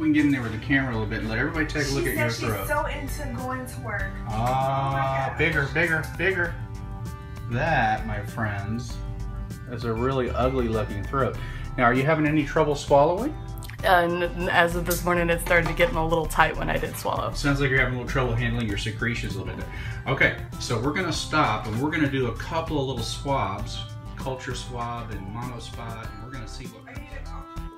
we can get in there with the camera a little bit and let everybody take a look at your throat. she's so into going to work. Ah, oh bigger, bigger, bigger. That, my friends, is a really ugly looking throat. Now, are you having any trouble swallowing? Uh, and as of this morning, it started to get a little tight when I did swallow. Sounds like you're having a little trouble handling your secretions a little bit. Okay, so we're gonna stop and we're gonna do a couple of little swabs, culture swab and mono spot, and we're gonna see what. comes.